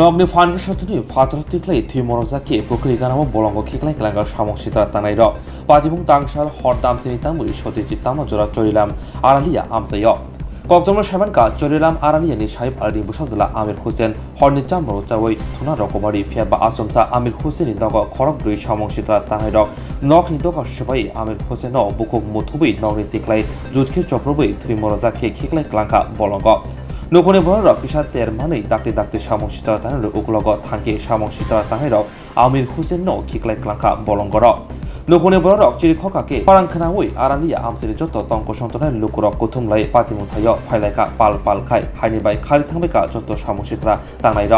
নগ্নি ফানকে সতুনি ফাতর তিকলাই থি মরজাকে পুকুরি গানামো বলঙ্গ খিকলাই কেলাঙ্গা সামক সিতরা তানাই র পাদিমুং তাংসাল হরদাম সিনি তামুরি সতিজি তামা জোড়া চরিলাম আরালিয়া আমসাইয় কক্তমর সাইমানকা চরিলাম আরালিয়ানি সাহেব আলী বুসাজলা আমির হোসেন। হরনি চামর চাওই থুনা রকমারি, ফিয়াবা আসমসা, আমির হোসেননি দগ খরক দুই সামক সিতরা তানাই র নকনি দগ সবাই আমির হোসেন বুকুক মুথুবই নগনি তিকলাই জুতখে চপ্রবই থুই মরজাকে খিকলাই কেলাঙ্কা বলঙ্গ। দাক্তি সামং সিতারা তাহের উকলগ থাঙ্কে সামং সিতারা তাহের আমির হুসেন ন খিকলাই ক্লাঙ্কা বলঙ্গর। নখনে বড় চিরি খকাকে পারাংখানা ওই আরালিয়া আমসিরি যত তঙ্ক সন্তনের লুকুরক কুথুমলাই পাতিমুথায় ফাইলাইকা পাল পাল খাই হাইনি বাই খারি থাংবেকা যত সামং সিতারা তাংনাই র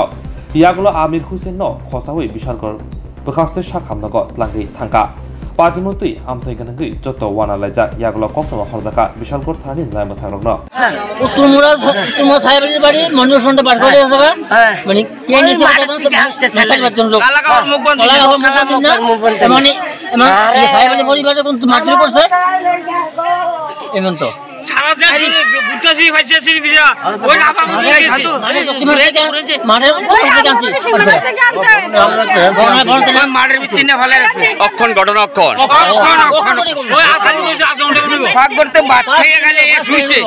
ইয়াগুলো আমির হুসেন ন খসাওই বিশালগড় বখাস্তে শাখামনগ ত্লাঙ্গি থাঙ্কা। পাতিমতই আমসাই গানাঙ্গি যত ওয়ানা লাইজা ইয়াগুলো কক্তমা হরজাকা বিশালগড় থানানি লাইমা থাকলক ন তোমরা তোমরা সাহেবের বাড়ি মনির সন্ধ্যা বার করে আছে মানে কে নিছে মাথার জন লোক কালাকা মুখ বন্ধ কালা কাপড় মুখ বন্ধ মানে মানে সাহেবের পরিবারে কোন মাত্র করছে এমন তো সারা দেশ বুঝতেছি ভাইছে বিজা ওই লাফা বুঝে গেছি মাঠের উপরে জানছি মাঠের ভিতরে না ভালো আছে? অক্ষণ ঘটনা অক্ষণ অক্ষণ অক্ষণ ওই আকালি বসে আজ আমরা বলব ফাঁক করতে বাদ খেয়ে গেলে এ শুইছে।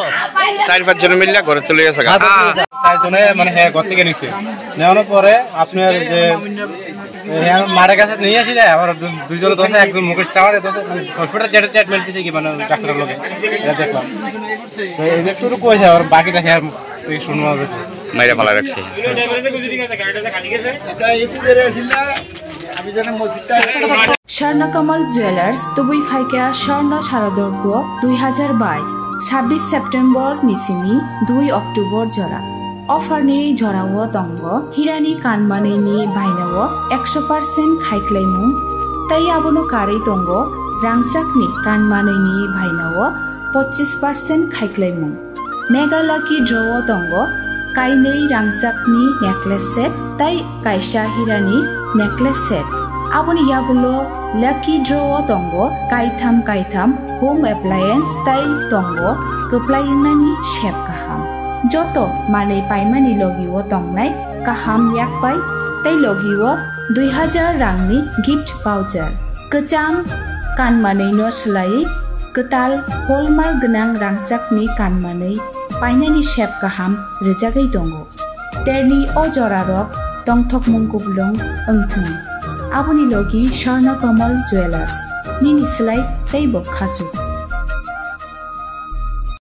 চার পাঁচ জন মিললে ঘরে চলে গেছে চারজনে মানে হ্যাঁ ঘর থেকে নেওয়ানোর পরে আপনার যে হ্যাঁ, মারের কাছে নিয়ে আসি না আবার দু- দোষে একদম মুখে চাওয়া দোষে হসপিটাল যেটা ট্রিটমেন্ট দিচ্ছে কি মানে ডাক্তারের লোকে? এটা দেখলাম। তো এই যে শুরু আবার বাকিটা হ্যাঁ তুই শুনব মাইরে ফালা রাখছে। স্বর্ণকমল জুয়েলার্স তুবুই ফাইকা স্বর্ণ শারদর্ঘ দুই হাজার বাইশ ছাব্বিশ সেপ্টেম্বর নিসিমি দুই অক্টোবর জরা অফারনি জরাও দঙ্গ, হিরানি কানমানেনি বাইনাও একশো পার্সেন্ট খাইক্লাইমুং। তাই আবনো কাरै দঙ্গ, রাংসাকনি কানমানেনি ভাইনাও পঁচিশ পার্সেন্ট খাইক্লাইমুং। মেঘালাকি ড্রও দঙ্গ কাইनै রাংচাকনি নেকলেস সেট, তাই কাইসা হিরানি নেকলেস সেট। আপনি ইয়াগুলো লাকি ড্র দঙ্গ, কাইথাম কাইথাম, হোম এপ্লায়েন্স তাই দঙ্গ, গোপ্লাইনানি শেপ joto malai paimani logiwo tonglai kaham yakpai tai logiwo 2000 rangni gift voucher kacham kanmanai no slai katal holmar gnang rangchakni kanmanai painani shep kaham rejagai tongo terni ojorarok tongthok mungkublong ongthung aboni logi shorna komal jewelers ni nislai tei bokhachu